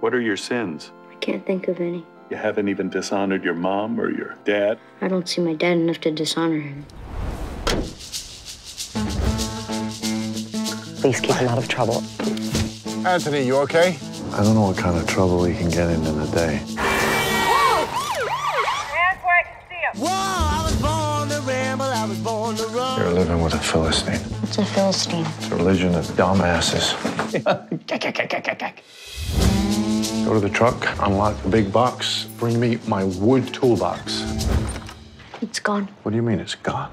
What are your sins? I can't think of any. You haven't even dishonored your mom or your dad? I don't see my dad enough to dishonor him. Please keep him out of trouble. Anthony, you okay? I don't know what kind of trouble we can get in in a day. You're living with a Philistine. What's a Philistine? It's a religion of dumbasses. Go to the truck, unlock the big box, bring me my wood toolbox. It's gone. What do you mean it's gone?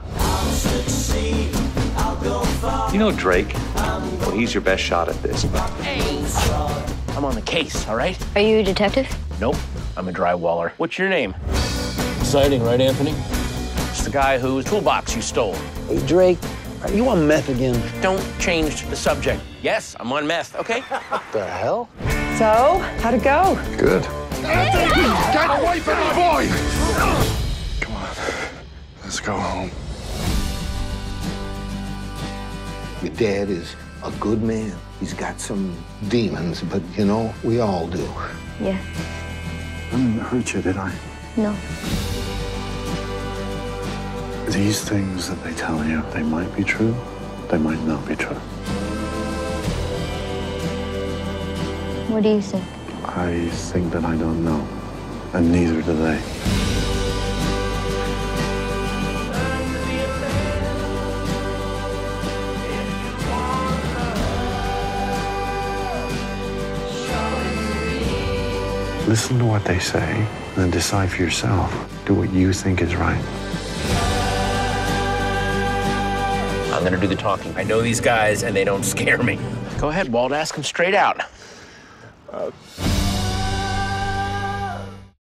You know Drake? Well, he's your best shot at this. I'm on the case, all right? Are you a detective? Nope, I'm a drywaller. What's your name? Exciting, right, Anthony? It's the guy whose toolbox you stole. Hey, Drake, are you on meth again? Don't change the subject. Yes, I'm on meth, okay? What the hell? So, how'd it go? Good. Get away from my boy! Come on. Let's go home. Your dad is a good man. He's got some demons, but you know, we all do. Yeah. I didn't hurt you, did I? No. These things that they tell you, they might be true, they might not be true. What do you think? I think that I don't know, and neither do they. Listen to what they say, and then decide for yourself. Do what you think is right. I'm gonna do the talking. I know these guys, and they don't scare me. Go ahead, Walt, ask them straight out. Uh,